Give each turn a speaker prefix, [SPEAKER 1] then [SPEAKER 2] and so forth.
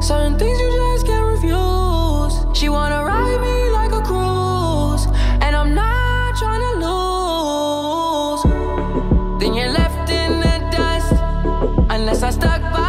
[SPEAKER 1] Certain things you just can't refuse. She wanna ride me like a cruise, and I'm not trying to lose. Then you're left in the dust, unless I stuck by.